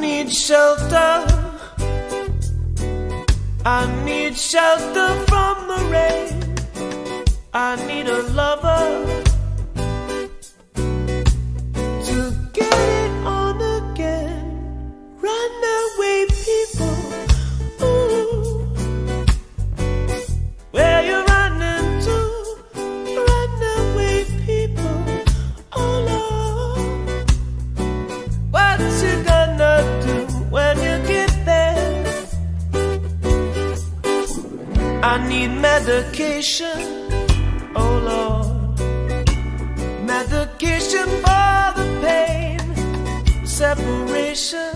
need shelter. I need shelter from the rain. I need a lover. I need medication, oh Lord. Medication for the pain, separation,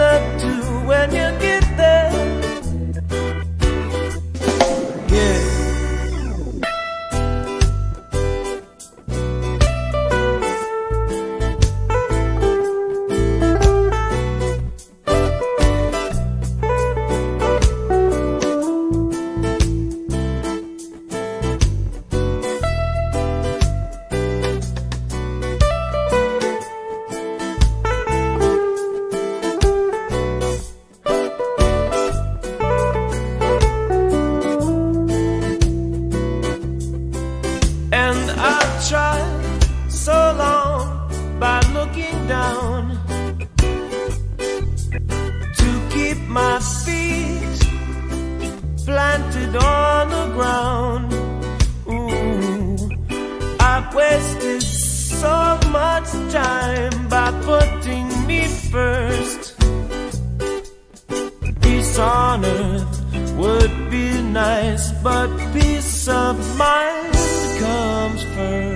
you else on earth would be nice, but peace of mind comes first.